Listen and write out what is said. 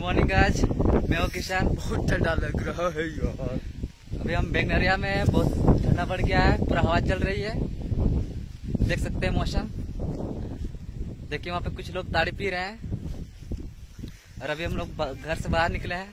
Morning आज मैं हूँ किसान बहुत ठंडा लग रहा है यार। अभी हम बेंगनरिया में है। बहुत ठंडा पड़ गया है। पूरा हवा चल रही है। देख सकते हैं मौसम। देखिए वहाँ पे कुछ लोग ताड़ी पी रहे हैं। और अभी हम लोग घर से बाहर निकले हैं।